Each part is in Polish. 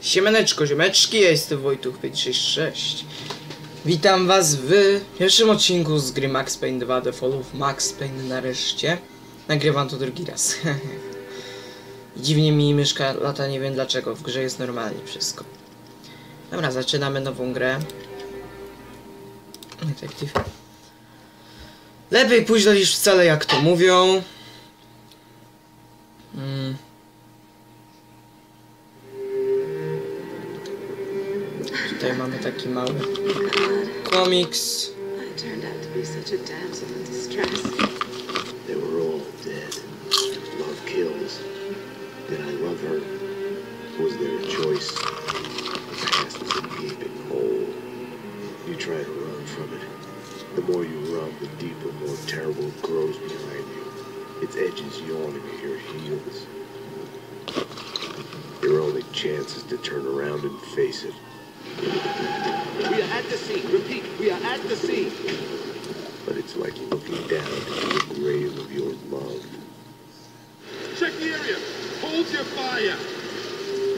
Siemaneczko, ziomeczki, ja jestem Wojtuch566 Witam was w pierwszym odcinku z gry Max Payne 2 The Fall of Max Payne nareszcie. Nagrywam to drugi raz. Dziwnie mi myszka lata, nie wiem dlaczego, w grze jest normalnie wszystko. Dobra, zaczynamy nową grę. Detektyw. Lepiej późno niż wcale, jak to mówią Tutaj mamy taki oh, mały komiks. I turned out to be such a damsel in distress. They were all dead. Love kills. Did I love her? Was there a choice? The past is a gaping hole. You try to run from it. The more you run, the deeper, more terrible it grows behind you. Its edges yawning at your heels. Your only chance is to turn around and face it. We are at the scene. Repeat, we are at the scene. But it's like looking down into the grave of your love. Check the area. Hold your fire.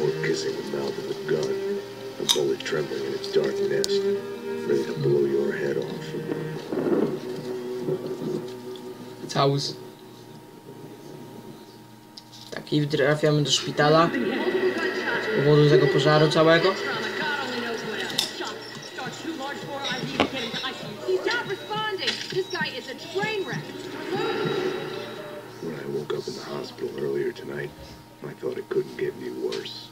or kissing the mouth of a gun, a bullet trembling in its dark nest, ready to blow your head off. Całus. Tak, i trafiamy do szpitala. Z powodu tego pożaru całego. Tonight, I thought it couldn't get any worse.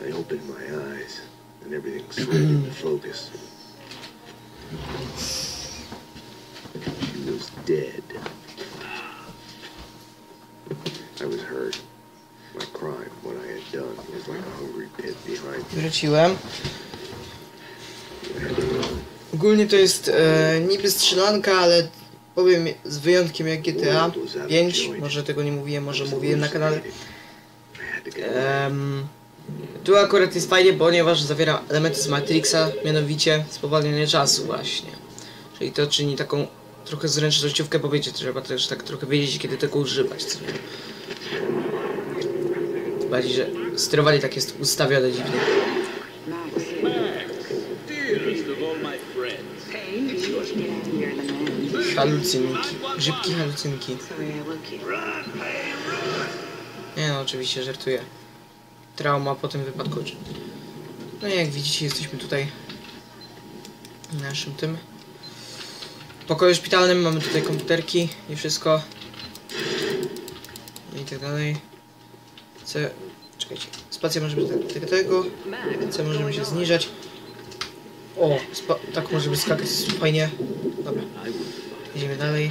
I opened my eyes, and everything slid into focus. She was dead. I was hurt. My crime, what I had done, was like a hungry pit behind me. Wróciłem. I had to run. Ogólnie to jest e, niby strzelanka, ale powiem z wyjątkiem jak GTA 5. Może tego nie mówiłem, może mówiłem na kanale. Em, tu akurat jest fajnie, ponieważ zawiera elementy z Matrixa, mianowicie spowalnianie czasu właśnie. Czyli to czyni taką trochę zręcznościówkę, bo wiecie, trzeba też tak trochę wiedzieć, kiedy tego używać, co nie? Bardziej, że sterowanie tak jest ustawione dziwnie. Halucynki, grzybki halucynki. Nie no, oczywiście żartuję. Trauma po tym wypadku. No i jak widzicie, jesteśmy tutaj w naszym tym pokoju szpitalnym. Mamy tutaj komputerki i wszystko. I tak dalej. C... Czekajcie. Spacja może być tak- tego. C możemy się zniżać. O, tak możemy skakać, fajnie. Dobra. Idziemy dalej.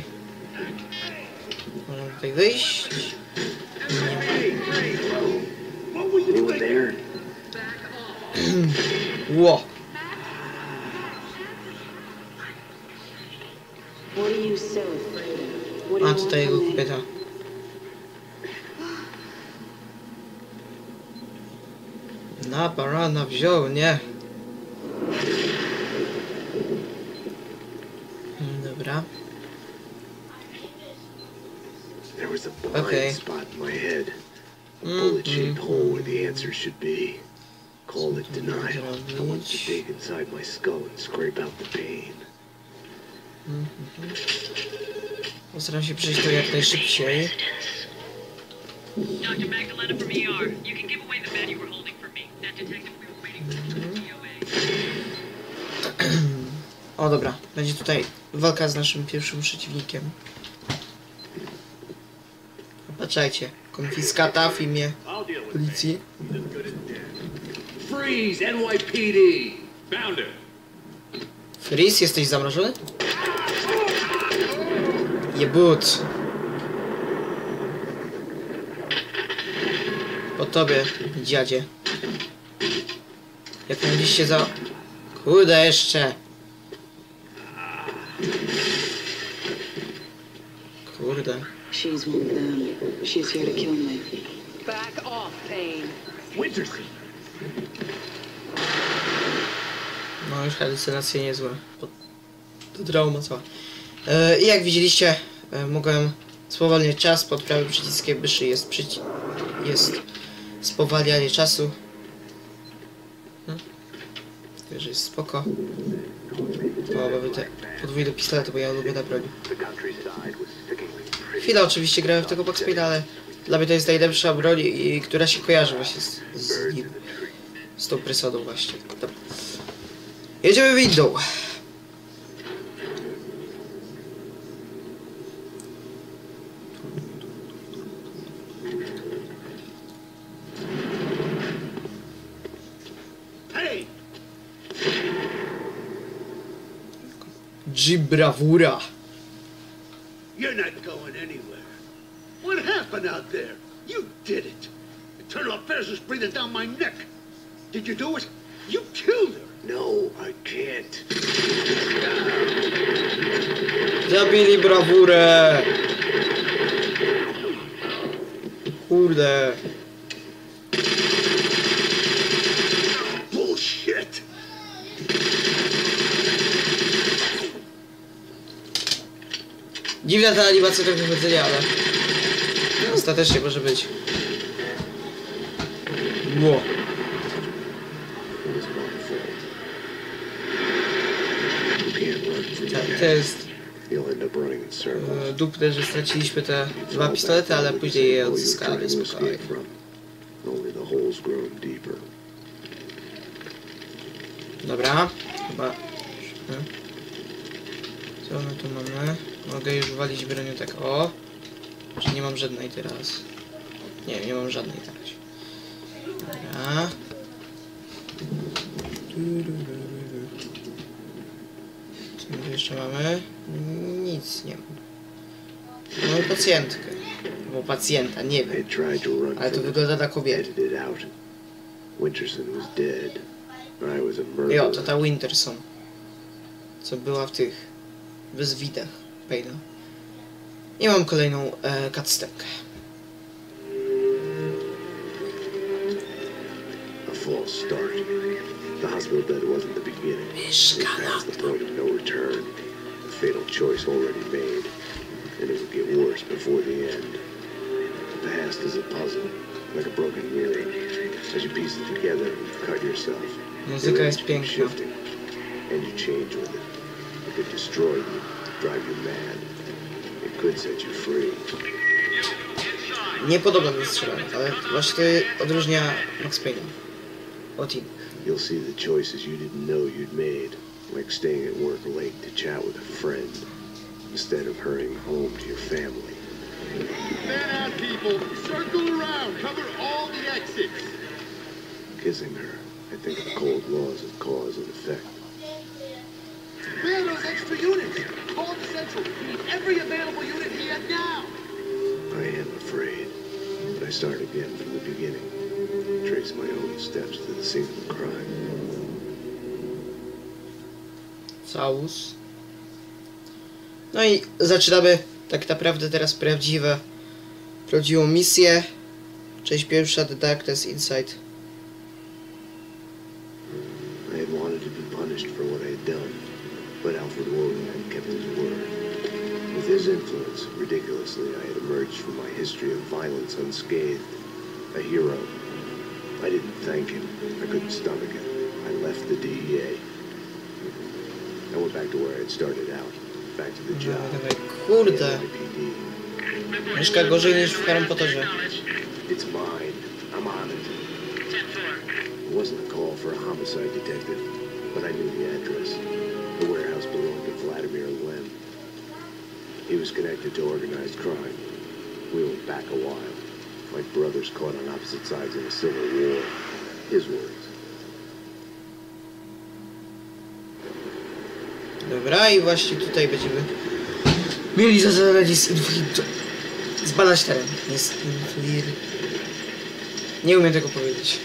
Możemy tutaj wyjść. Anyone there? Ło! What are you so afraid of? What do A you tutaj want jego from me? kobieta. Na barana wziął, nie? Okay. spot in my head. A Mm, bullet-shaped mm, hole where the answer should be. Call it denial. I want to dig inside my skull and scrape out the pain. Postaram się przejść to jak najszybciej. Dr. Magdalena from ER. You can give away the bed you were holding for me. That detective we were waiting for DOA. O dobra, będzie tutaj walka z naszym pierwszym przeciwnikiem. Patrzajcie, konfiskata w imię policji. Freeze, NYPD. Found her. Fris, jesteś zamrożony? Jebut. Po tobie, dziadzie. Jak mogliście za... Kurde jeszcze. Kurde. She's one of them. She's here to kill me. Back off, Payne. Winterson. No już halucynacje niezłe. To, trauma cała. E, I jak widzieliście, e, mogłem spowolnić czas pod prawym przyciskiem myszy jest przyci jest spowalnianie czasu. Także jest spoko. O, mamy te podwójne pistolety, bo ja lubię na broni. Chwilę oczywiście grałem w tego Payne'a, ale dla mnie to jest najlepsza broń, i, która się kojarzy właśnie z, z nim. Z tą presodą właśnie. Dobra. Jedziemy windą. Hey! Gibrawura. You're not going anywhere. What happened out there? You did it. Eternal affairs is breathing down my neck. Did you do it? You killed her. No, I can't. Zabili brawurę! Kurde. Dziwna ta animacja trochę chodzenia, ale ostatecznie może być. Run from To, jest e, dupne, że straciliśmy te dwa pistolety, ale później je odzyskamy spokojnie. Dobra, chyba... e, Co my tu mamy? Mogę już walić bronią tak, o. Czy nie mam żadnej teraz? Nie, nie mam żadnej teraz. Dobra. Co my tu jeszcze mamy? Nic nie mam. Mamy pacjentkę. Albo pacjenta, nie wiem. Ale to wygląda na kobietę. Jo, to ta Winterson. Co była w tych bezwidach Payna. I mam kolejną e, cutscenkę. A false start. The hospital bed wasn't the beginning. It was past the point of no return. A fatal choice already made. And it would get worse before the end. The past is a puzzle, like a broken mirror. As you piece it together, you cut yourself. Muzyka jest Keep piękna. shifting, and you change with it. It could destroy you, drive you mad. It could set you free. Nie podoba mi się strzelanie, ale właśnie to odróżnia Max Payne'a od innych. You'll see the choices you didn't know you'd made, like staying at work late to chat with a friend, instead of hurrying home to your family. Fan out, people. Circle around. Cover all the exits. Kissing her, I think of cold laws of cause and effect. Where are those extra units? Call the central. We need every available unit here now. I am afraid, but I start again from the beginning. Trace my own steps to the scene of the crime. Całus. No i zaczynamy tak naprawdę teraz prawdziwe, prawdziwą misję. Część pierwsza, The Darkness Inside. I had wanted to be punished for what I had done, but Alfred Woden his influence, ridiculously, I had emerged from my history of violence unscathed. A hero. I didn't thank him. I couldn't stomach it. I left the DEA. I went back to where I had started out. Back to the mhm. job. Dawaj, kurde. Mieszka gorzej niż w Harry Potterze. It's mine. I'm on it. It wasn't a call for a homicide detective, but I knew the address. The warehouse belonged to Vladimir Lem. He was connected to organized crime. We went back a while, like brothers caught on opposite sides in a civil war. His words. Dobra, i właśnie tutaj będziemy mieli za zadanie z infiltr... zbadać teren. Jest inflir... Nie umiem tego powiedzieć.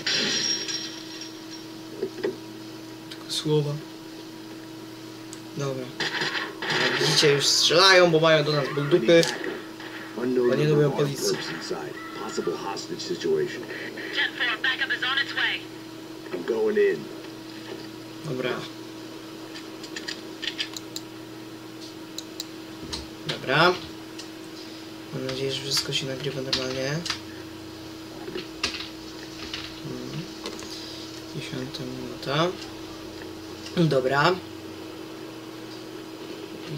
Tylko słowa. Dobra. Widzicie, już strzelają, bo mają do nas ból dupy. Oni number lubią inside. Possible hostage situation. 10-4, backup is on its way. I'm going in. Dobra. Dobra. Mam nadzieję, że wszystko się nagrywa normalnie. Hmm. Dziesiąta minuta. Dobra.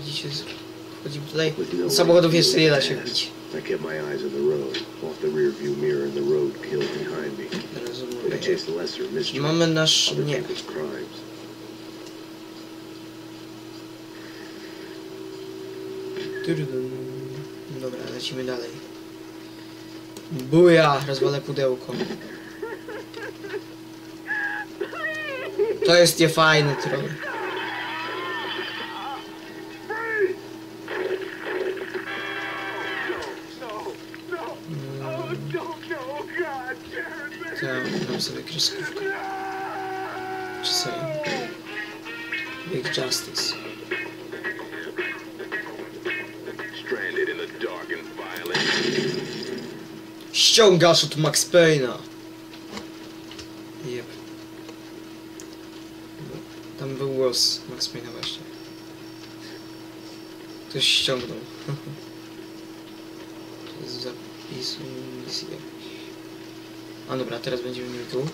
Widzicie, wchodzimy tutaj. Samochodów jeszcze nie da się wbić. I kept my eyes on the road, off the rear view mirror and the road killed behind me. I chased lesser Mamy nasz... other nie. people's crimes. Dobra, lecimy dalej. Buja! Rozwalę pudełko. To jest niefajny troll. Mam sobie kreskówkę. Sobie? Big Justice. Stranded in the dark and violent. Ściągasz od Max Payne'a. Jep. Tam był głos Max Payne'a właśnie. Ktoś ściągnął. To jest zapisu misji jakiś. A dobra, teraz będziemy mieli tu.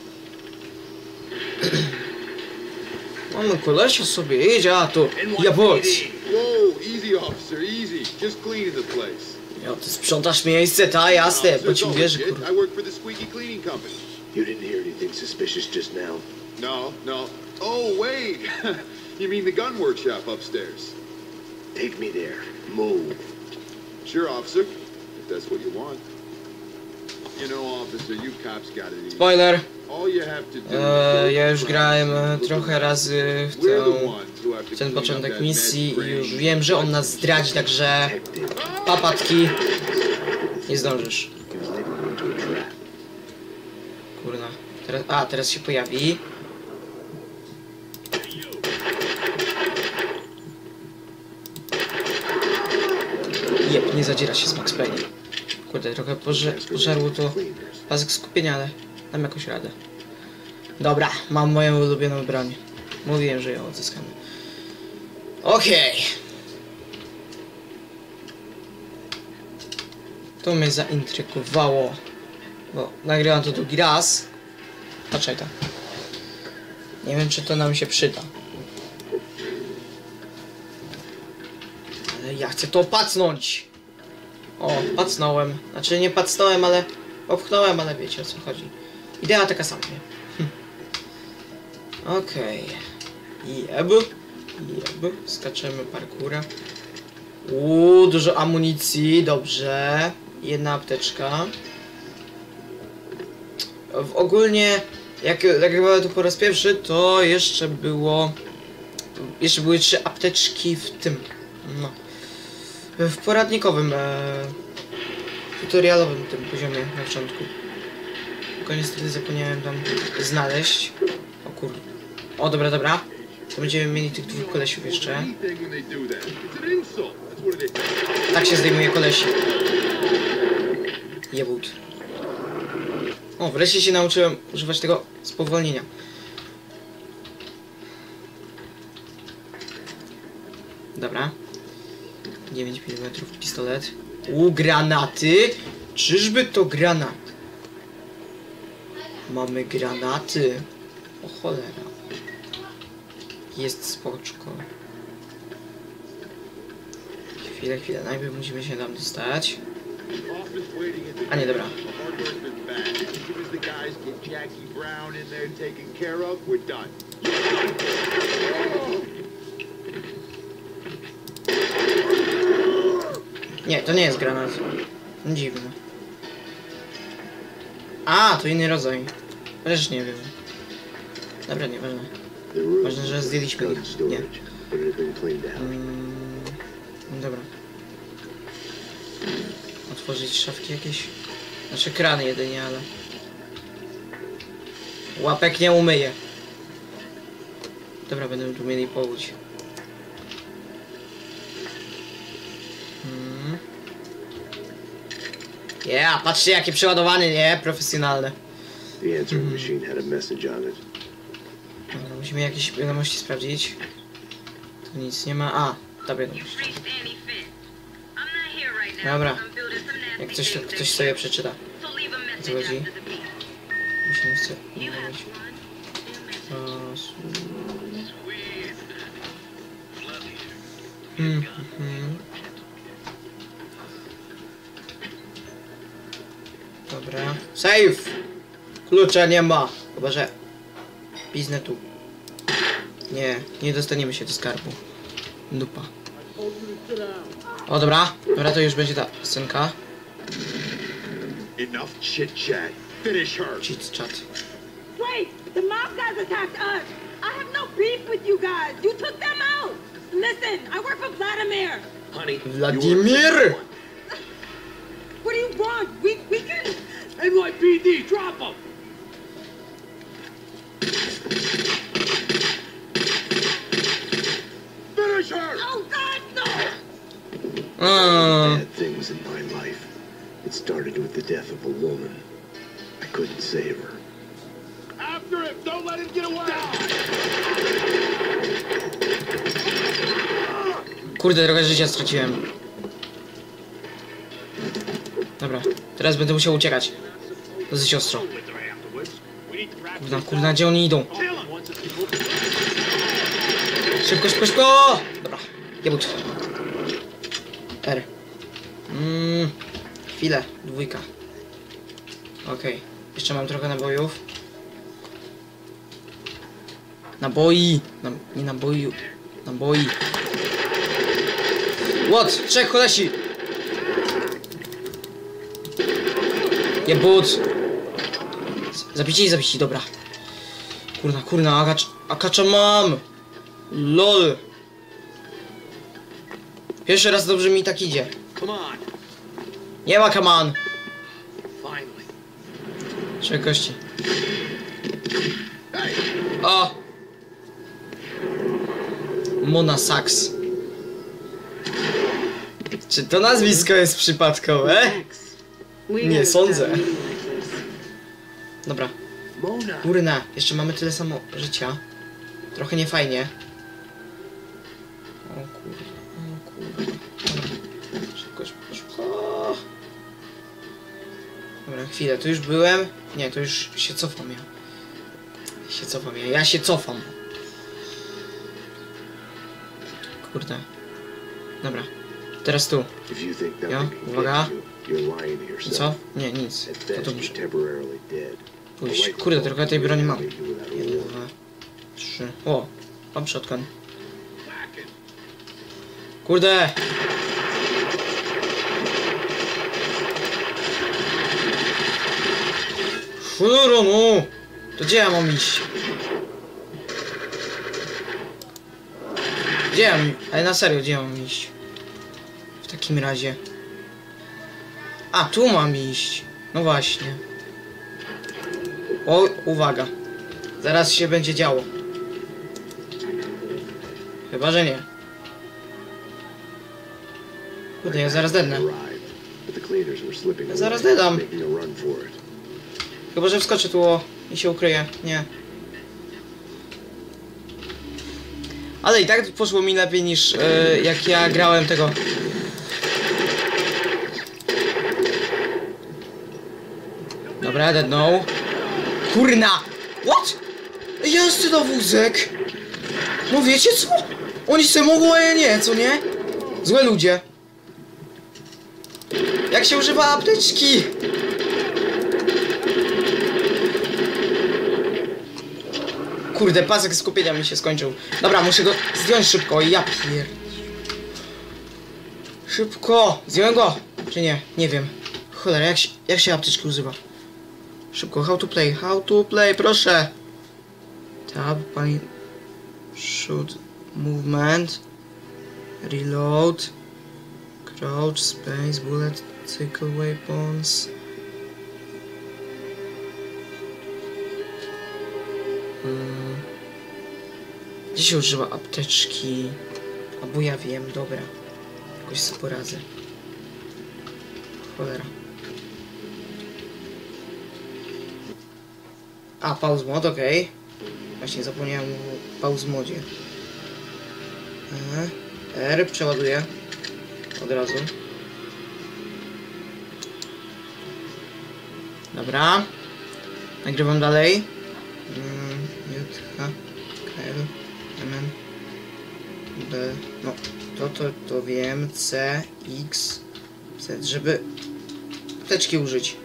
Mamy kolesia sobie jedzie, a to japońcy. Whoa, easy, officer, easy. Just cleaning the place. Ja, ty sprzątasz miejsce, ta jasne, bo ci wierzy, kurwa. I work for the Squeaky Cleaning Company. You didn't hear anything suspicious just now? No, no. Oh, wait. you mean the gun workshop upstairs? Take me there. Move. Sure, officer. If that's what you want. Spoiler! Is ja już grałem e, trochę razy w w ten początek misji i już wiem, że on nas zdradzi, także papatki nie zdążysz. Kurna. Teraz, a, teraz się pojawi. Jep, nie zadziera się z Max Payne. Kurde, trochę poże, pożarło to pasek skupienia, ale dam jakąś radę. Dobra, mam moją ulubioną broń. Mówiłem, że ją odzyskamy. Okej. To mnie zaintrygowało. Bo nagrywam to drugi raz. Patrzaj to. Nie wiem, czy to nam się przyda. Ale ja chcę to pacnąć. O, pacnąłem. Znaczy nie pacnąłem, ale popchnąłem, ale wiecie o co chodzi. Idea taka sama, nie? Hm. Okej. Jeb. Jeb. Skaczemy parkura. Uuu, dużo amunicji, dobrze. Jedna apteczka. W ogólnie, jak nagrywałem to po raz pierwszy, to jeszcze było... Jeszcze były trzy apteczki w tym, no. W poradnikowym, e, tutorialowym tym poziomie na początku. Tylko niestety zapomniałem tam znaleźć. O kurde. O, dobra, dobra. To będziemy mieli tych dwóch kolesiów jeszcze. Tak się zdejmuje kolesi. Jebut. O, wreszcie się nauczyłem używać tego spowolnienia. Dobra. 9 mm pistolet. U granaty. Czyżby to granat? Mamy granaty. O cholera. Jest spoczko. Chwilę, chwilę. Najpierw musimy się tam dostać. A nie, dobra. Jackie Brown in there taken care of, we're done. Nie, to nie jest granat. Dziwne. A, to inny rodzaj. Też nie wiem. Dobra, nieważne. Ważne, że zdjęliśmy ich. Nie. Mm, dobra. Otworzyć szafki jakieś? Znaczy krany jedynie, ale... Łapek nie umyję. Dobra, będę tu mieli powódź. Yeah, patrzcie jakie przeładowane, nie? Profesjonalne. The answering machine had a message on it. Dobra, musimy jakieś wiadomości sprawdzić. Tu nic nie ma. A, ta wiadomość. Dobra. Jak to ktoś in sobie przeczyta. Co chodzi? Mi się nie chce have mówić. one. To... Dobra. Save! Klucza nie ma. Chyba, że... Piznę tu. Nie, nie dostaniemy się do skarbu. Dupa. O, dobra. Dobra, to już będzie ta scenka. Enough chit chat. Finish her. Cheat chat. Wait! The mob guys attacked us! I have no beef with you guys! You took them out! Listen, I work for Vladimir! Vladimir! NYPD, drop them! Finish her. Oh, God, no! Mm. Bad things in my life. It started with the death of a woman. I couldn't save her. After him. Don't let him get away. Kurde, trochę życia straciłem. Dobra, teraz będę musiał uciekać. Dosyć ostro. Kurna, kurna, gdzie oni idą? Szybko, szybko, szybko! Dobra, jebut. R. Mmm, chwilę, dwójka. Okej, jeszcze mam trochę nabojów. Naboi! Na, nie naboju, naboi. What? Trzech kolesi! Jebut! Zabici i zabici, dobra. Kurna, kurna, akacz, akacza mam! LOL! Pierwszy raz dobrze mi tak idzie. Nie ma kaman! Trzech kości. O! Mona Saks. Czy to nazwisko jest przypadkowe? Nie sądzę. Dobra. Kurna, jeszcze mamy tyle samo życia. Trochę niefajnie. O kurde, o kurde. Dobra. Szybko, szybko, szybko. Dobra, chwilę, tu już byłem. Nie, to już się cofam ja. Się cofam ja, ja się cofam. Kurde. Dobra. Teraz tu. Ja, uwaga. I co? Nie, nic. To best, dobrze. Pójść. Kurde, trochę tej broni mam. Jeden, dwa, trzy. O, mam shotgun. Kurde! Cholera no! To gdzie ja mam iść? Gdzie ja mam... Ale na serio, gdzie ja mam iść? W takim razie. A, tu mam iść. No właśnie. O, uwaga. Zaraz się będzie działo. Chyba, że nie. Kurde, ja zaraz dednę. Ja zaraz dedam. Chyba, że wskoczę tu o i się ukryję. Nie. Ale i tak poszło mi lepiej niż e, jak ja grałem tego. Dobra, dednął. Kurna! What? Jest to wózek! No wiecie co? Oni se mogą, a ja nie, co nie? Złe ludzie. Jak się używa apteczki? Kurde, pasek skupienia mi się skończył. Dobra, muszę go zdjąć szybko. Ja pier... Szybko! Zdjąłem go! Czy nie? Nie wiem. Cholera, jak się, jak się apteczki używa? Szybko, how to play, how to play, proszę! Tab, pani... Shoot, movement... Reload... Crouch, space, bullet, cycle weapons... Mm. Gdzie się używa apteczki? Albo ja wiem, dobra. Jakoś sobie poradzę. Cholera. A, pause mod, okej. Właśnie zapomniałem o pause modzie. Aha. R, przeładuję. Od razu. Dobra. Nagrywam dalej. Mm, J, H, K, L, M, N, B, no, To, to, to wiem. C, X, Z, żeby apteczki użyć.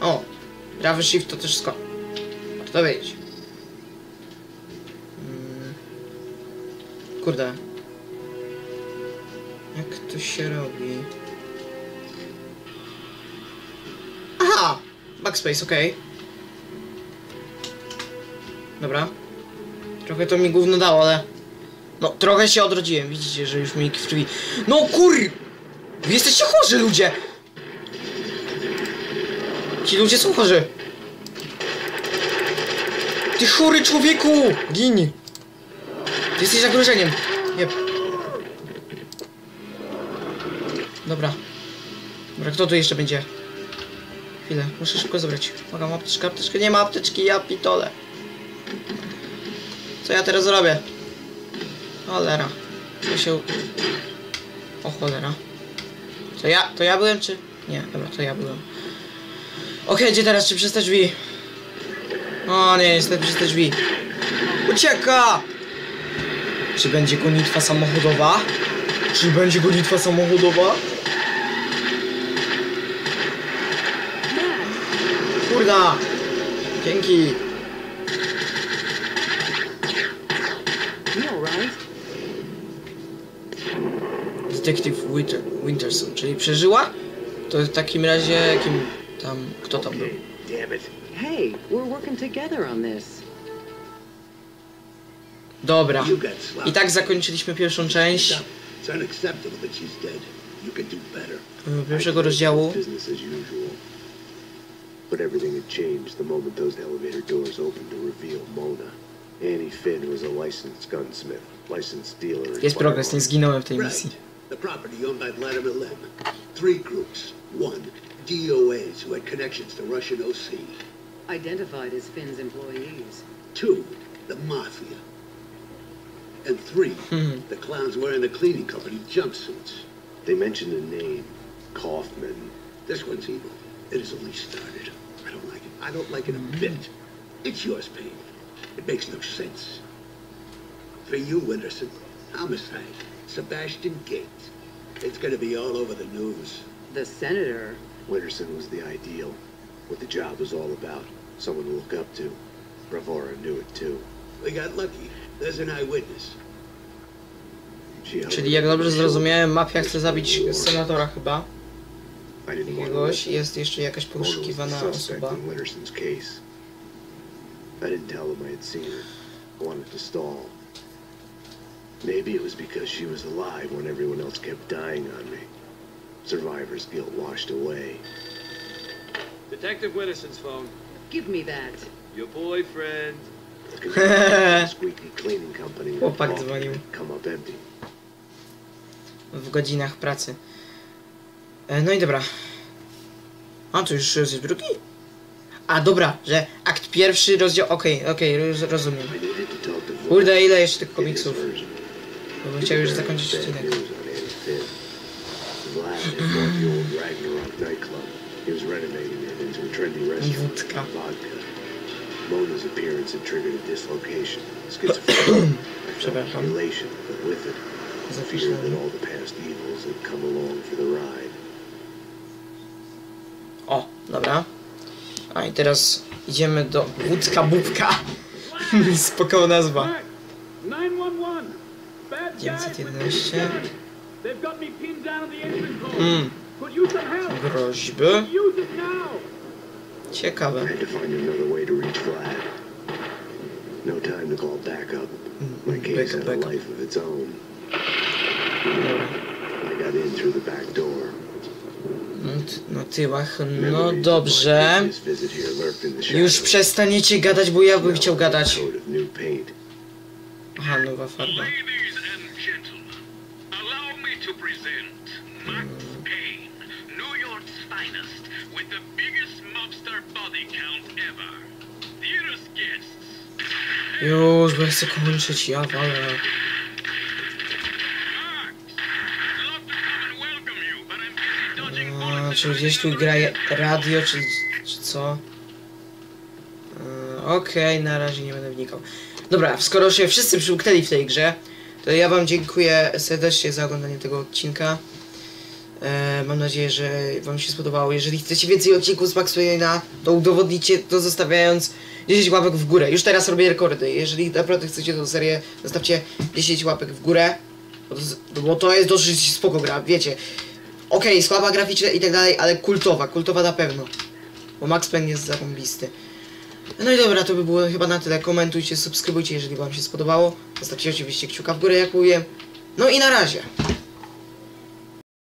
O, prawy shift to też skok. To. Mm. Kurde. Jak to się robi? Aha! Backspace, okej. Dobra. Trochę to mi gówno dało, ale... No, trochę się odrodziłem. Widzicie, że już mi krwi... No kur... Wy jesteście chorzy, ludzie! Ci ludzie są chorzy. Ty człowieku! Gin! Jesteś zagrożeniem. Nie. Dobra. Dobra, kto tu jeszcze będzie? Chwilę, muszę szybko zebrać. Mogę apteczkę, apteczkę, nie ma apteczki, ja pitole. Co ja teraz zrobię? Cholera. Co się... O cholera. To ja, to ja byłem, czy... Nie, dobra, to ja byłem. Okej, gdzie teraz? Czy przez te drzwi? O nie, niestety przez te drzwi. Ucieka! Czy będzie gonitwa samochodowa? Czy będzie gonitwa samochodowa? Kurda! Dzięki! Detective Winter, Winterson, czyli przeżyła? To w takim razie kim tam, kto tam był? Okay, damn it. Hey, we're working together on this. Dobra. You got sloppy. I tak zakończyliśmy pierwszą część Stop. It's unacceptable that she's dead. You can do better. Mm, y, pierwszego rozdziału. Business as usual. But everything had changed the moment those elevator doors opened to reveal Mona. Annie Finn was a licensed gunsmith, licensed dealer. in Jest progres, nie firearms. zginąłem w tej misji. Right. The property owned by Vladimir Lem. Three groups. One, DOAs who had connections to Russian OC. Identified as Finn's employees. Two, the Mafia. And three, Hmm. the clowns wearing the cleaning company jumpsuits. They mentioned a name, Kaufman. This one's evil. It has only started. I don't like it. I don't like it a bit. It's yours, Payne. It makes no sense. For you, Winterson, homicide, Sebastian Gates. It's gonna be all over the news. The senator. Winterson was the ideal, what the job was all about, someone to look up to. Bravura knew it too. We got lucky. There's an eyewitness. She held Czyli jak dobrze my zrozumiałem. Mafia chce zabić senatora chyba. I didn't Jakiegoś. Jest jeszcze jakaś Mona poszukiwana osoba. in Winterson's case. I didn't tell him I had seen her. I wanted to stall. Maybe it was because she was alive when everyone else kept dying on me. Survivor's guilt washed away. Detective Winterson's phone. Give me that. Your boyfriend. Squeaky cleaning company Chłopak dzwonił. had come up empty. w godzinach pracy. E, No i dobra. A, to już rozdział drugi? A, dobra, że akt pierwszy, rozdział... Okej, okej, roz- rozumiem. Kurde, ile jeszcze tych komiksów? Bo bym chciał już zakończyć odcinek. Wódka. Mona's appearance had triggered a dislocation. Schizophrenia. Przepraszam. elation, but with it, the fear that all the past evils had come along for the ride. O, dobra. A i teraz idziemy do Wódka Bubka. Spoko nazwa. 911. Bad guys with 911. guns. They've got me pinned down at the entrance hole. Mm, groźby. Use it now. I Ciekawe. had to find another way to reach Vlad. No time to call backup. My case Backup, had a backup. life of its own. Dobra. I got in through the back door. No, Na tyłach, no my dobrze. Już przestaniecie gadać, bo ja bym chciał gadać. Aha, nowa farba. Już, bo chcę kończyć, ja walę. A, czy gdzieś tu gra radio, czy, czy co? E, Okej, na razie nie będę wnikał. Dobra, skoro się wszyscy przymknęli w tej grze, To ja wam dziękuję serdecznie za oglądanie tego odcinka. E, mam nadzieję, że wam się spodobało. Jeżeli chcecie więcej odcinków z Max Payne'a, to udowodnicie to zostawiając 10 łapek w górę. Już teraz robię rekordy. Jeżeli naprawdę chcecie tą serię, zostawcie 10 łapek w górę. Bo to, bo to jest dosyć spoko gra, wiecie. Okej, słaba graficzna i tak dalej, ale kultowa, kultowa na pewno. Bo Max Payne jest zarąbisty. No i dobra, to by było chyba na tyle. Komentujcie, subskrybujcie, jeżeli wam się spodobało. Zostawcie oczywiście kciuka w górę, jak mówię. No i na razie.